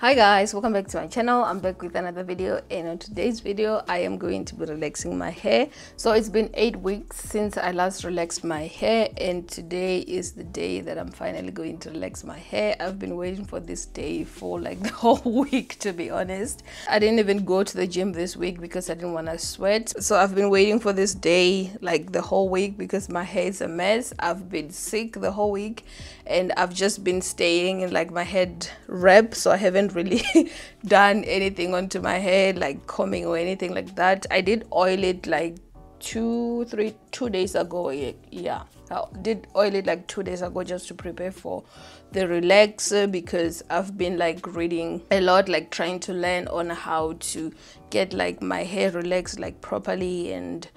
hi guys welcome back to my channel. I'm back with another video and on today's video i am going to be relaxing my hair. So it's been eight weeks since i last relaxed my hair and today is the day that i'm finally going to relax my hair. I've been waiting for this day for like the whole week to be honest. I didn't even go to the gym this week because i didn't want to sweat. So i've been waiting for this day like the whole week because my hair is a mess. I've been sick the whole week and i've just been staying in like my head wrap so i haven't haven't really done anything onto my hair like combing or anything like that. I did oil it like two three two days ago yeah i did oil it like two days ago just to prepare for the relaxer because i've been like reading a lot like trying to learn on how to get like my hair relaxed like properly and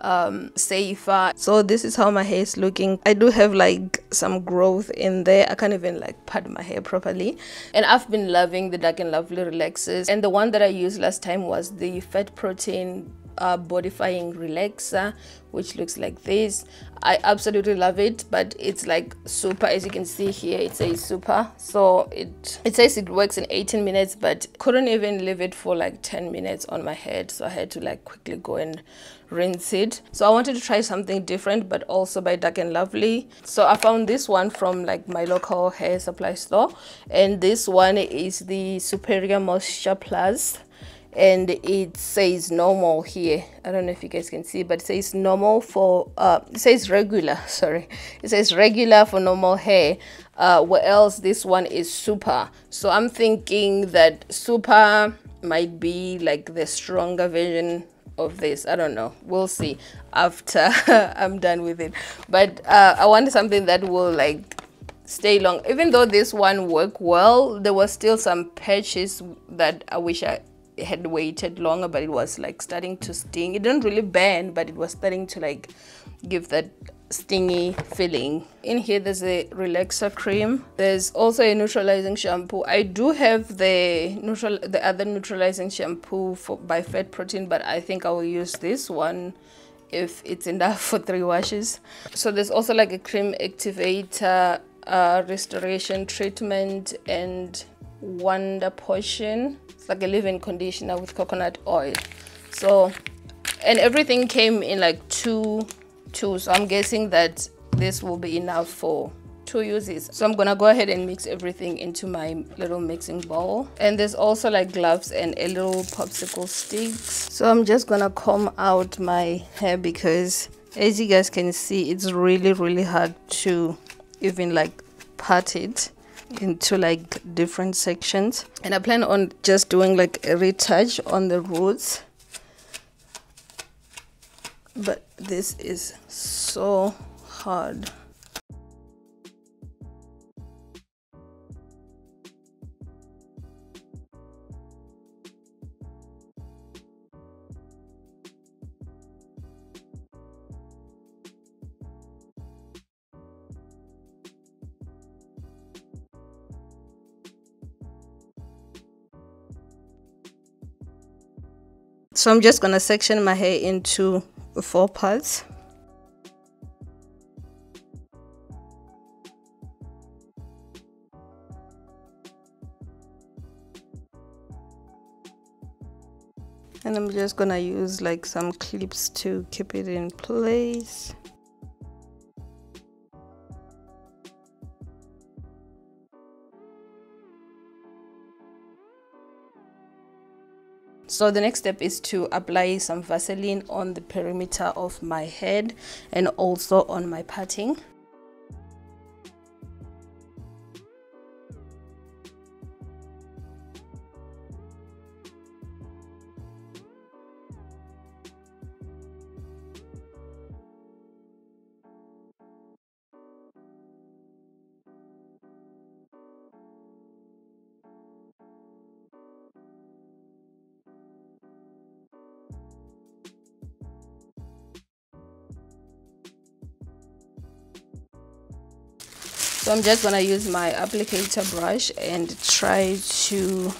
um, safer. So this is how my hair is looking. I do have like some growth in there. I can't even like part my hair properly. And I've been loving the Dark and Lovely relaxers. And the one that I used last time was the Fat Protein uh, bodifying relaxer which looks like this. I absolutely love it but it's like super as you can see here it says super. So it it says it works in 18 minutes but couldn't even leave it for like 10 minutes on my head. So i had to like quickly go and rinse it. So i wanted to try something different but also by dark and lovely. So i found this one from like my local hair supply store. And this one is the superior moisture plus and it says normal here. I don't know if you guys can see but it says normal for uh it says regular sorry. It says regular for normal hair. Uh what else this one is super? So i'm thinking that super might be like the stronger version of this. I don't know. We'll see after i'm done with it. But uh i wanted something that will like stay long. Even though this one worked well there was still some patches that i wish i had waited longer but it was like starting to sting. It didn't really burn but it was starting to like give that stingy feeling. In here there's a relaxer cream. There's also a neutralizing shampoo. I do have the neutral the other neutralizing shampoo for by fat protein but i think i will use this one if it's enough for three washes. So there's also like a cream activator uh, restoration treatment and wonder potion. Like a leave-in conditioner with coconut oil. So and everything came in like two two. So i'm guessing that this will be enough for two uses. So i'm gonna go ahead and mix everything into my little mixing bowl. And there's also like gloves and a little popsicle sticks. So i'm just gonna comb out my hair because as you guys can see it's really really hard to even like part it into like different sections. And i plan on just doing like a retouch on the roots. But this is so hard So I'm just to section my hair into four parts. And I'm just to use like some clips to keep it in place. So the next step is to apply some vaseline on the perimeter of my head and also on my parting so I'm just gonna use my applicator brush and try to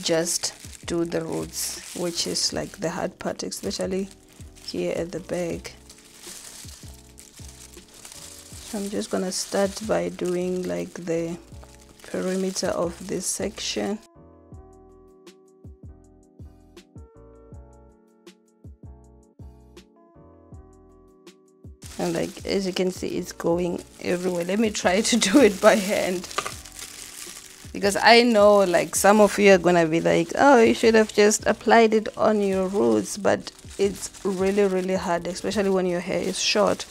just do the roots which is like the hard part especially here at the back. So I'm just gonna start by doing like the perimeter of this section and like as you can see it's going everywhere. Let me try to do it by hand. Because I know like some of you are gonna be like oh you should have just applied it on your roots but it's really really hard especially when your hair is short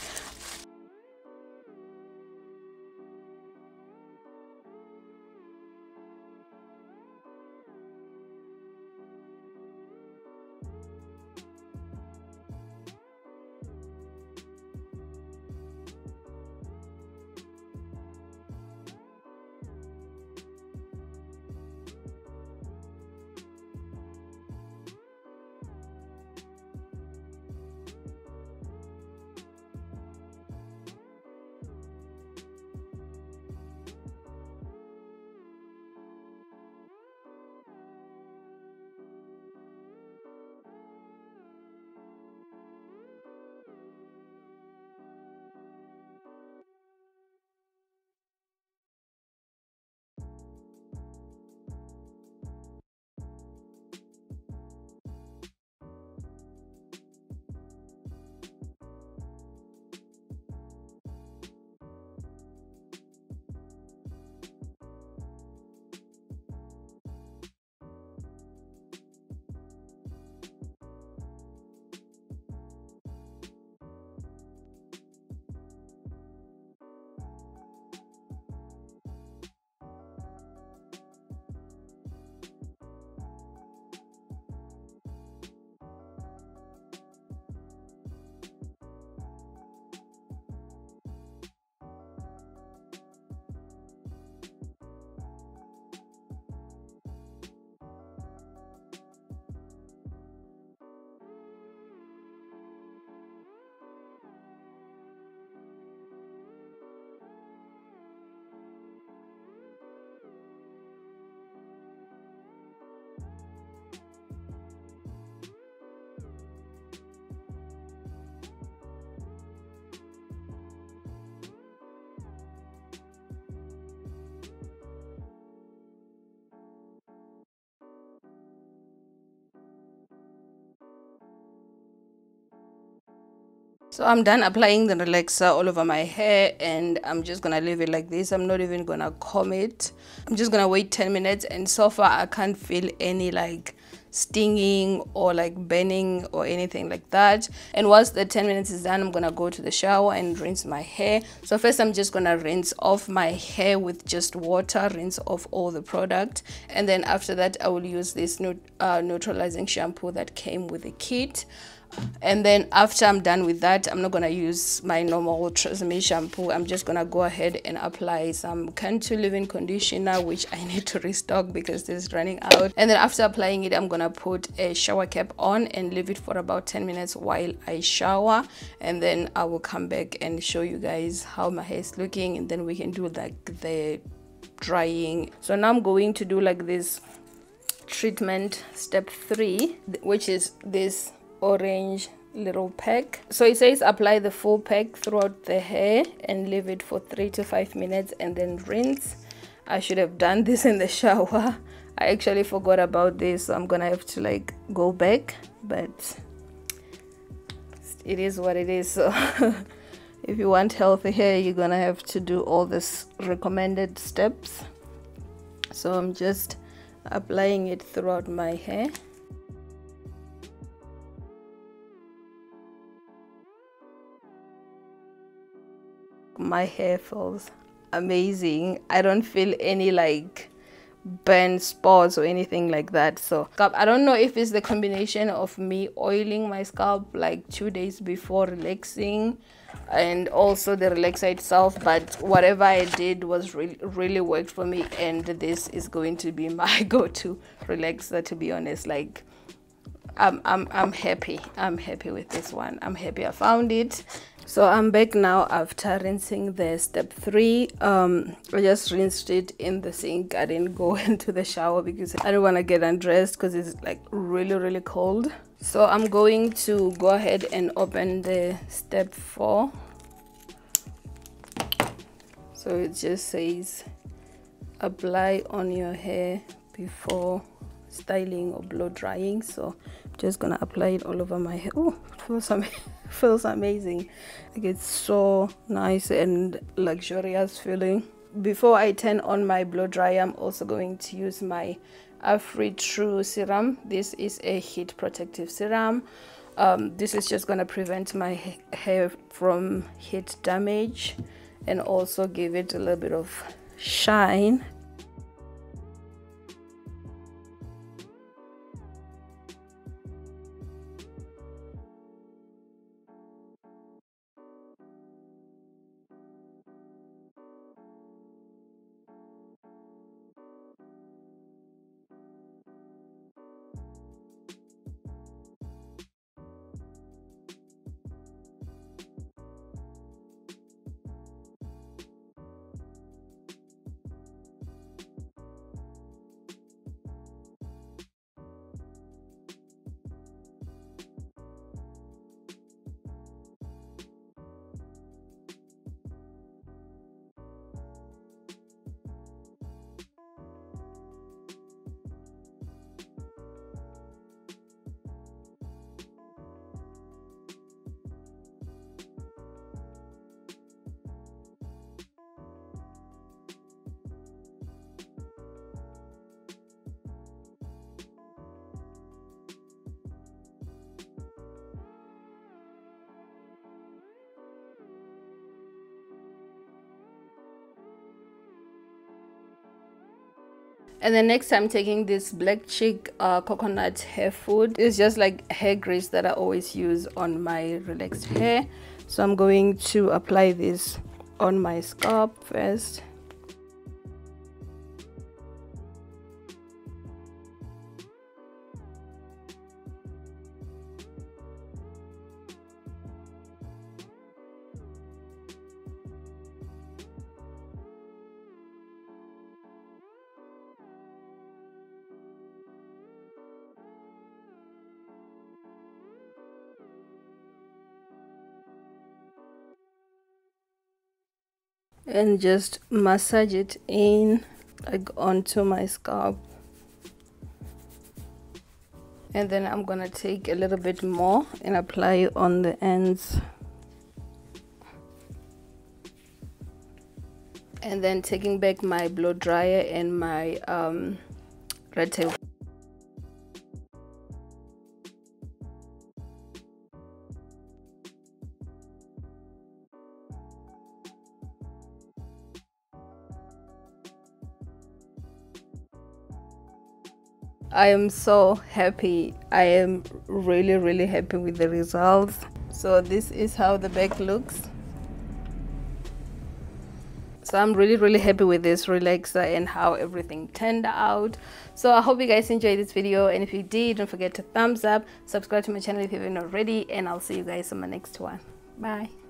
so i'm done applying the relaxer all over my hair and i'm just gonna leave it like this. I'm not even gonna comb it. I'm just gonna wait 10 minutes and so far i can't feel any like stinging or like burning or anything like that. And once the 10 minutes is done i'm gonna go to the shower and rinse my hair. So first i'm just gonna rinse off my hair with just water rinse off all the product. And then after that i will use this uh, neutralizing shampoo that came with the kit and then after i'm done with that i'm not going to use my normal Tresemme shampoo. I'm just going to go ahead and apply some Cantu leave-in conditioner which i need to restock because this is running out. And then after applying it i'm going to put a shower cap on and leave it for about 10 minutes while i shower. And then i will come back and show you guys how my hair is looking and then we can do like the drying. So now i'm going to do like this treatment step three which is this orange little pack. So it says apply the full pack throughout the hair and leave it for three to five minutes and then rinse. I should have done this in the shower. I actually forgot about this so i'm gonna have to like go back but it is what it is. So if you want healthy hair you're gonna have to do all this recommended steps. So i'm just applying it throughout my hair my hair feels amazing. I don't feel any like burn spots or anything like that. So i don't know if it's the combination of me oiling my scalp like two days before relaxing and also the relaxer itself but whatever i did was really really worked for me and this is going to be my go-to relaxer to be honest. Like I'm, I'm i'm happy. I'm happy with this one. I'm happy i found it. So i'm back now after rinsing the step three. Um i just rinsed it in the sink. I didn't go into the shower because i don't want to get undressed because it's like really really cold. So i'm going to go ahead and open the step four. So it just says apply on your hair before styling or blow drying so I'm just gonna apply it all over my hair. Oh feels, am feels amazing. Like it's so nice and luxurious feeling. Before I turn on my blow dryer I'm also going to use my Afri True serum. This is a heat protective serum. Um, this is just to prevent my hair from heat damage and also give it a little bit of shine and then next i'm taking this Black Chic uh, coconut hair food it's just like hair grease that i always use on my relaxed hair. So i'm going to apply this on my scalp first and just massage it in like onto my scalp. And then I'm gonna take a little bit more and apply on the ends. And then taking back my blow dryer and my um, red tape I am so happy. I am really, really happy with the results. So this is how the back looks. So I'm really, really happy with this relaxer and how everything turned out. So I hope you guys enjoyed this video. And if you did, don't forget to thumbs up, subscribe to my channel if you haven't already, and I'll see you guys on my next one. Bye.